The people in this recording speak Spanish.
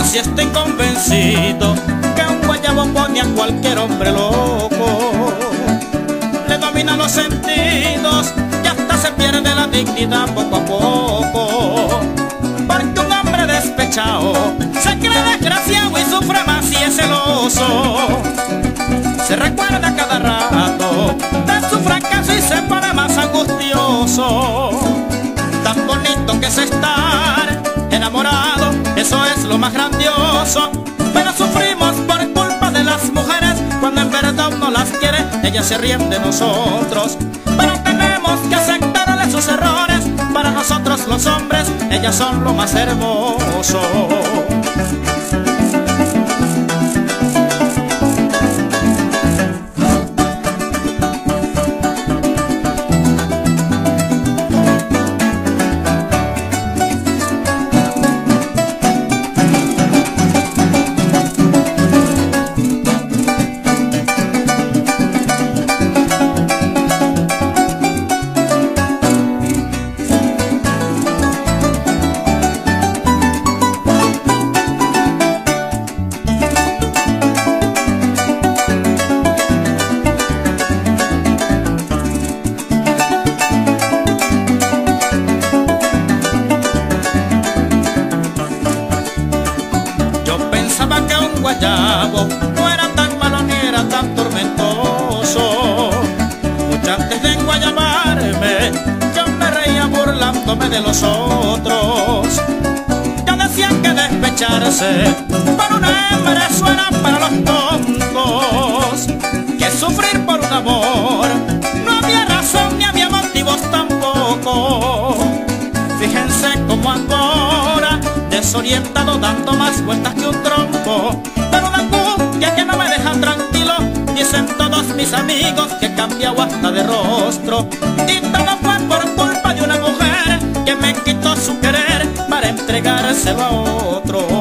Ahora sí estoy convencido que un guayabo pone a cualquier hombre loco. Le domina los sentidos y hasta se pierde la dignidad poco a poco. Porque un hombre despechado se cree desgraciado y sufre más y es celoso. Se recuerda cada rato de su fracaso y se pone más angustioso. Lo más grandioso. Pero sufrimos por culpa de las mujeres cuando en verdad no las quiere, ellas se ríen de nosotros. Pero tenemos que aceptarle sus errores. Para nosotros los hombres, ellas son lo más hermoso. Que un guayabo no era tan malo ni era tan tormentoso. Mucho antes de enguayabarme, yo me reía burlándome de los otros. Ya decían que despecharse por una hembra suena para los tontos. Que sufrir por un amor no había razón ni había motivos tampoco. Desorientado dando más vueltas que un trompo. Pero una angustia que no me deja tranquilo, dicen todos mis amigos que he cambiado hasta de rostro. Y todo fue por culpa de una mujer que me quitó su querer para entregárselo a otro.